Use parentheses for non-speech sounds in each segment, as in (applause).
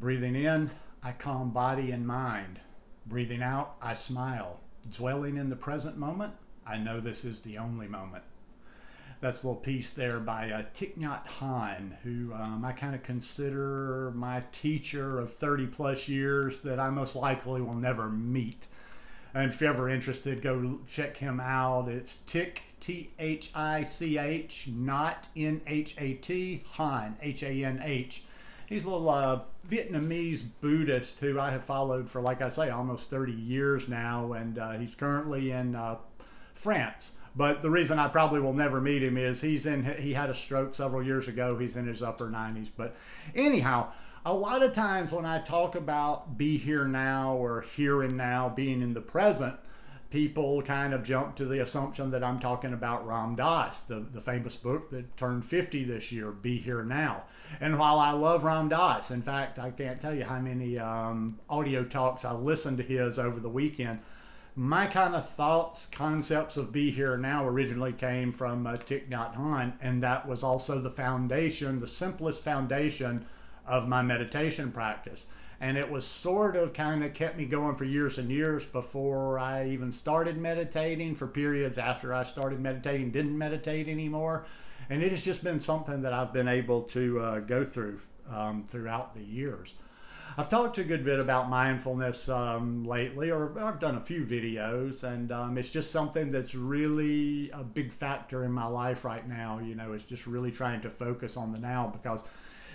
Breathing in, I calm body and mind. Breathing out, I smile. Dwelling in the present moment, I know this is the only moment. That's a little piece there by uh, Thich Nhat Hanh, who um, I kind of consider my teacher of 30 plus years that I most likely will never meet. And if you're ever interested, go check him out. It's Tick, T H I C H, Nhat N H A T, Han, H A N H. He's a little uh, Vietnamese Buddhist who I have followed for, like I say, almost 30 years now. And uh, he's currently in uh, France. But the reason I probably will never meet him is he's in, he had a stroke several years ago. He's in his upper 90s. But anyhow, a lot of times when I talk about be here now or here and now, being in the present, people kind of jump to the assumption that I'm talking about Ram Dass, the, the famous book that turned 50 this year, Be Here Now. And while I love Ram Dass, in fact, I can't tell you how many um, audio talks I listened to his over the weekend. My kind of thoughts, concepts of Be Here Now originally came from uh, Thich Nhat Hanh, and that was also the foundation, the simplest foundation of my meditation practice. And it was sort of kind of kept me going for years and years before I even started meditating, for periods after I started meditating, didn't meditate anymore. And it has just been something that I've been able to uh, go through um, throughout the years. I've talked a good bit about mindfulness um, lately, or I've done a few videos, and um, it's just something that's really a big factor in my life right now. You know, it's just really trying to focus on the now because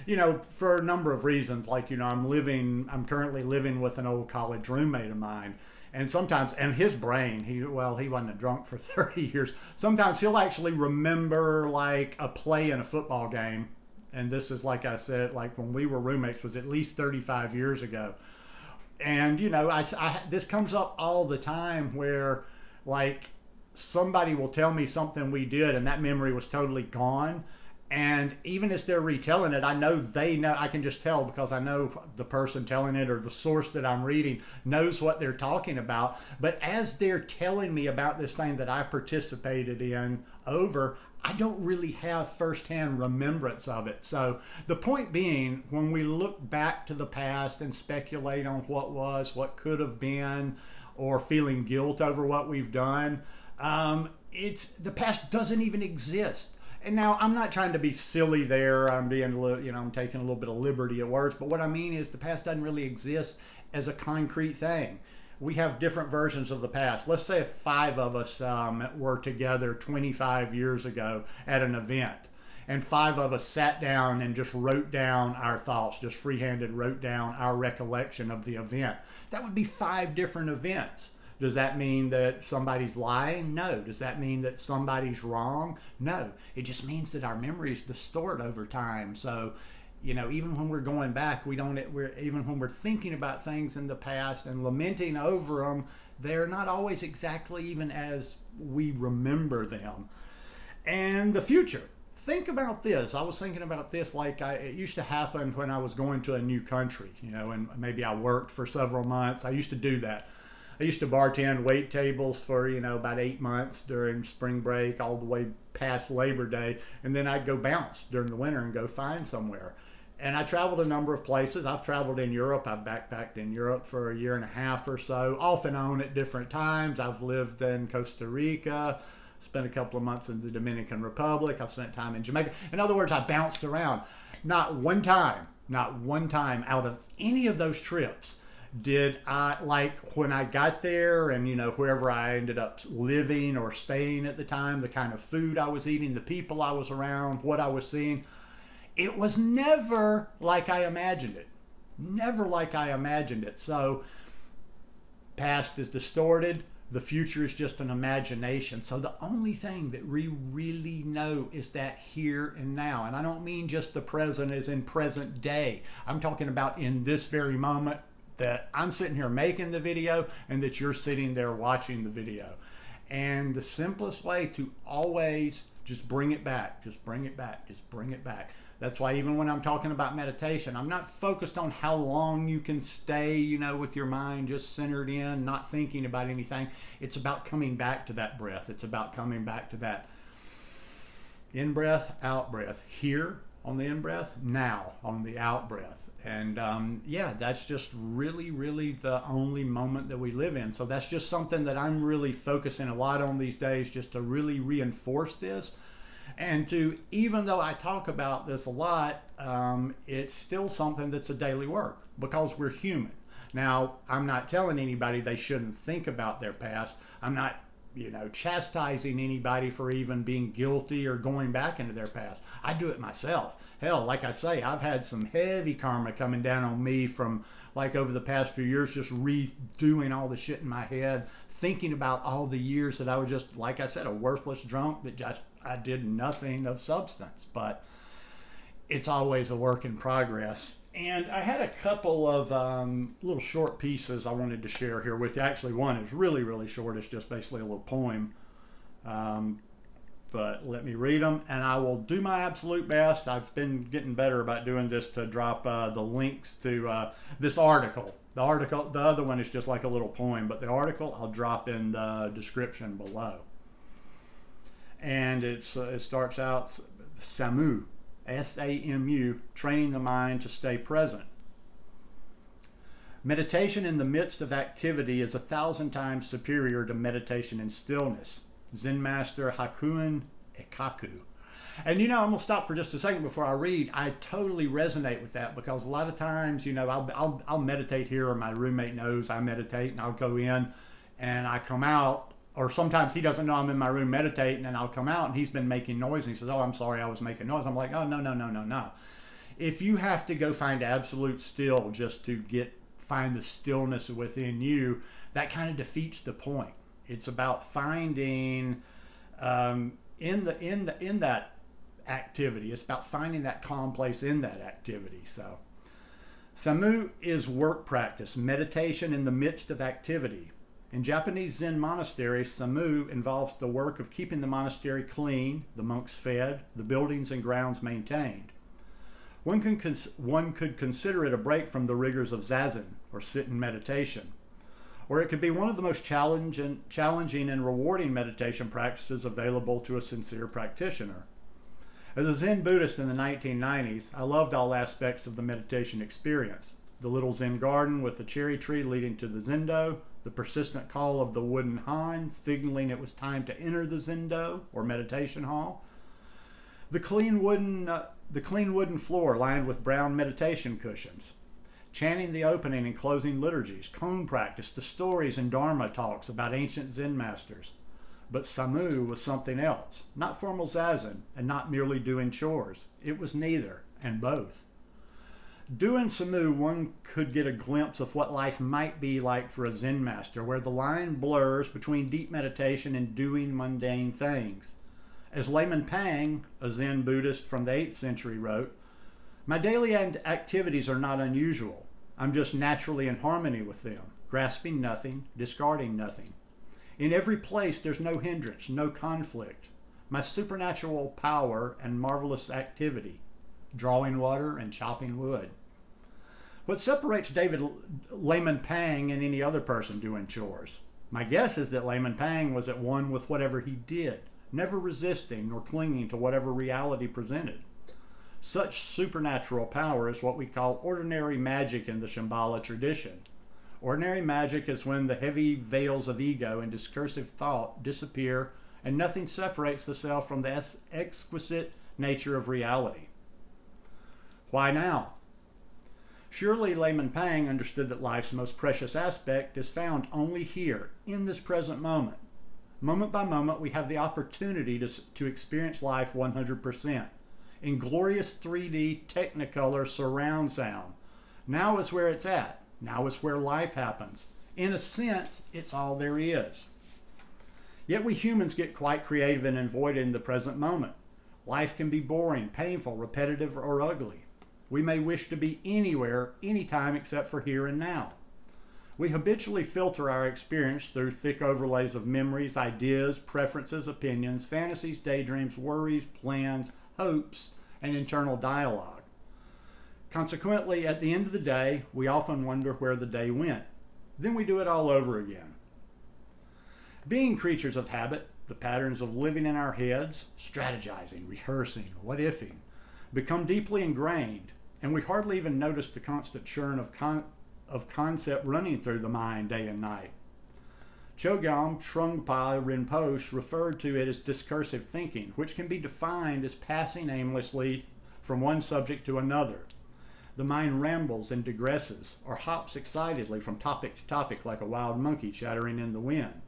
you know, for a number of reasons. Like, you know, I'm living, I'm currently living with an old college roommate of mine. And sometimes, and his brain, he, well, he wasn't a drunk for (laughs) 30 years. Sometimes he'll actually remember like a play in a football game. And this is, like I said, like when we were roommates was at least 35 years ago. And, you know, I, I this comes up all the time where like somebody will tell me something we did and that memory was totally gone and even as they're retelling it, I know they know, I can just tell because I know the person telling it or the source that I'm reading knows what they're talking about. But as they're telling me about this thing that I participated in over, I don't really have firsthand remembrance of it. So the point being, when we look back to the past and speculate on what was, what could have been, or feeling guilt over what we've done, um, it's the past doesn't even exist and now I'm not trying to be silly there. I'm being, you know, I'm taking a little bit of liberty at words. But what I mean is the past doesn't really exist as a concrete thing. We have different versions of the past. Let's say five of us um, were together 25 years ago at an event, and five of us sat down and just wrote down our thoughts, just free-handed wrote down our recollection of the event. That would be five different events does that mean that somebody's lying? No. Does that mean that somebody's wrong? No. It just means that our memories distort over time. So, you know, even when we're going back, we don't. We're even when we're thinking about things in the past and lamenting over them, they're not always exactly even as we remember them. And the future. Think about this. I was thinking about this like I, it used to happen when I was going to a new country, you know, and maybe I worked for several months. I used to do that I used to bartend wait tables for you know about eight months during spring break, all the way past Labor Day, and then I'd go bounce during the winter and go find somewhere. And I traveled a number of places. I've traveled in Europe. I've backpacked in Europe for a year and a half or so, off and on at different times. I've lived in Costa Rica, spent a couple of months in the Dominican Republic. I spent time in Jamaica. In other words, I bounced around. Not one time, not one time out of any of those trips did I like when I got there and you know wherever I ended up living or staying at the time, the kind of food I was eating, the people I was around, what I was seeing, it was never like I imagined it. Never like I imagined it. So past is distorted, the future is just an imagination. So the only thing that we really know is that here and now. And I don't mean just the present as in present day. I'm talking about in this very moment that I'm sitting here making the video and that you're sitting there watching the video. And the simplest way to always just bring it back, just bring it back, just bring it back. That's why even when I'm talking about meditation, I'm not focused on how long you can stay, you know, with your mind just centered in, not thinking about anything. It's about coming back to that breath. It's about coming back to that in breath, out breath, here, on the in breath, now on the out breath. And um, yeah, that's just really, really the only moment that we live in. So that's just something that I'm really focusing a lot on these days, just to really reinforce this. And to, even though I talk about this a lot, um, it's still something that's a daily work because we're human. Now, I'm not telling anybody they shouldn't think about their past. I'm not you know, chastising anybody for even being guilty or going back into their past. I do it myself. Hell, like I say, I've had some heavy karma coming down on me from like over the past few years, just redoing all the shit in my head, thinking about all the years that I was just, like I said, a worthless drunk that just I did nothing of substance. But it's always a work in progress and I had a couple of um, little short pieces I wanted to share here with you. Actually, one is really, really short. It's just basically a little poem. Um, but let me read them, and I will do my absolute best. I've been getting better about doing this to drop uh, the links to uh, this article. The article, the other one is just like a little poem, but the article I'll drop in the description below. And it's uh, it starts out Samu S-A-M-U, training the mind to stay present. Meditation in the midst of activity is a thousand times superior to meditation in stillness. Zen master Hakuin Ekaku. And you know, I'm gonna stop for just a second before I read. I totally resonate with that because a lot of times, you know, I'll, I'll, I'll meditate here, or my roommate knows I meditate, and I'll go in and I come out or sometimes he doesn't know I'm in my room meditating and I'll come out and he's been making noise and he says, Oh, I'm sorry, I was making noise. I'm like, Oh, no, no, no, no, no. If you have to go find absolute still just to get find the stillness within you, that kind of defeats the point. It's about finding um, in the in the in that activity. It's about finding that calm place in that activity. So, Samu is work practice, meditation in the midst of activity. In Japanese Zen monasteries, samu involves the work of keeping the monastery clean, the monks fed, the buildings and grounds maintained. One, can one could consider it a break from the rigors of zazen, or sit-in meditation. Or it could be one of the most challenging, challenging and rewarding meditation practices available to a sincere practitioner. As a Zen Buddhist in the 1990s, I loved all aspects of the meditation experience. The little Zen garden with the cherry tree leading to the Zendo, the persistent call of the wooden han, signaling it was time to enter the zendo or meditation hall. The clean wooden, uh, the clean wooden floor lined with brown meditation cushions. Chanting the opening and closing liturgies, koan practice, the stories and dharma talks about ancient Zen masters. But Samu was something else, not formal zazen and not merely doing chores. It was neither, and both. Doing Samu, one could get a glimpse of what life might be like for a Zen master, where the line blurs between deep meditation and doing mundane things. As Layman Pang, a Zen Buddhist from the 8th century, wrote, My daily activities are not unusual. I'm just naturally in harmony with them, grasping nothing, discarding nothing. In every place, there's no hindrance, no conflict. My supernatural power and marvelous activity drawing water and chopping wood. What separates David Layman Pang and any other person doing chores? My guess is that Layman Pang was at one with whatever he did, never resisting nor clinging to whatever reality presented. Such supernatural power is what we call ordinary magic in the Shambhala tradition. Ordinary magic is when the heavy veils of ego and discursive thought disappear and nothing separates the self from the exquisite nature of reality. Why now? Surely Layman Pang understood that life's most precious aspect is found only here, in this present moment. Moment by moment, we have the opportunity to, to experience life 100%. In glorious 3D Technicolor surround sound. Now is where it's at. Now is where life happens. In a sense, it's all there is. Yet we humans get quite creative and avoid in the present moment. Life can be boring, painful, repetitive, or ugly. We may wish to be anywhere, anytime except for here and now. We habitually filter our experience through thick overlays of memories, ideas, preferences, opinions, fantasies, daydreams, worries, plans, hopes, and internal dialogue. Consequently, at the end of the day, we often wonder where the day went. Then we do it all over again. Being creatures of habit, the patterns of living in our heads, strategizing, rehearsing, what ifing, become deeply ingrained, and we hardly even notice the constant churn of, con- of concept running through the mind day and night. Chogyam Trungpa Rinpoche referred to it as discursive thinking, which can be defined as passing aimlessly from one subject to another. The mind rambles and digresses, or hops excitedly from topic to topic like a wild monkey chattering in the wind.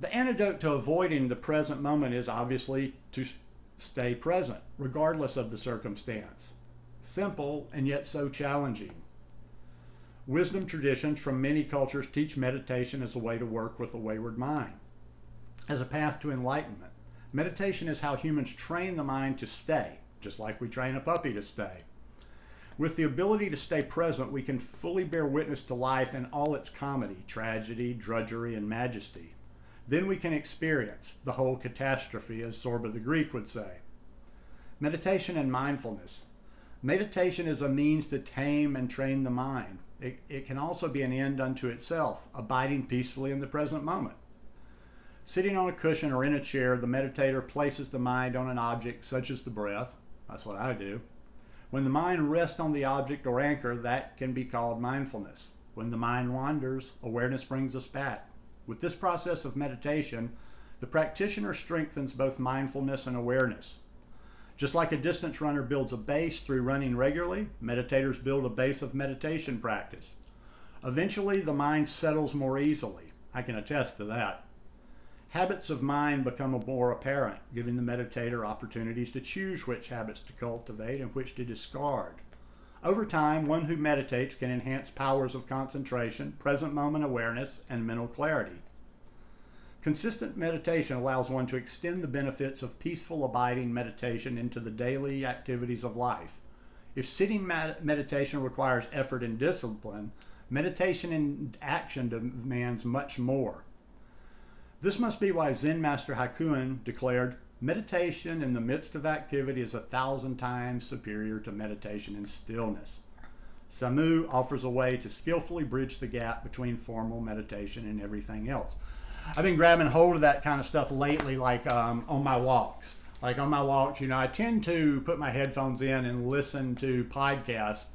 The antidote to avoiding the present moment is obviously to stay present, regardless of the circumstance. Simple and yet so challenging. Wisdom traditions from many cultures teach meditation as a way to work with a wayward mind, as a path to enlightenment. Meditation is how humans train the mind to stay, just like we train a puppy to stay. With the ability to stay present, we can fully bear witness to life in all its comedy, tragedy, drudgery, and majesty. Then we can experience the whole catastrophe, as Zorba the Greek would say. Meditation and mindfulness. Meditation is a means to tame and train the mind. It, it can also be an end unto itself, abiding peacefully in the present moment. Sitting on a cushion or in a chair, the meditator places the mind on an object such as the breath. That's what I do. When the mind rests on the object or anchor, that can be called mindfulness. When the mind wanders, awareness brings us back. With this process of meditation, the practitioner strengthens both mindfulness and awareness. Just like a distance runner builds a base through running regularly, meditators build a base of meditation practice. Eventually, the mind settles more easily. I can attest to that. Habits of mind become more apparent, giving the meditator opportunities to choose which habits to cultivate and which to discard. Over time, one who meditates can enhance powers of concentration, present moment awareness, and mental clarity. Consistent meditation allows one to extend the benefits of peaceful abiding meditation into the daily activities of life. If sitting med- meditation requires effort and discipline, meditation in action demands much more. This must be why Zen Master Hakuin declared, Meditation in the midst of activity is a thousand times superior to meditation in stillness. Samu offers a way to skillfully bridge the gap between formal meditation and everything else. I've been grabbing hold of that kind of stuff lately, like um, on my walks. Like on my walks, you know, I tend to put my headphones in and listen to podcasts.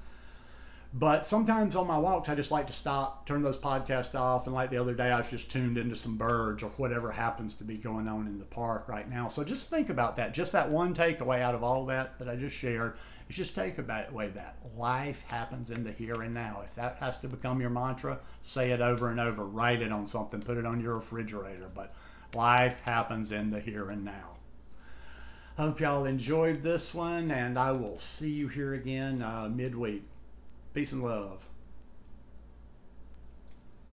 But sometimes on my walks, I just like to stop, turn those podcasts off. And like the other day, I was just tuned into some birds or whatever happens to be going on in the park right now. So just think about that. Just that one takeaway out of all that that I just shared is just take away that life happens in the here and now. If that has to become your mantra, say it over and over. Write it on something, put it on your refrigerator. But life happens in the here and now. Hope y'all enjoyed this one, and I will see you here again uh, midweek. Peace and love.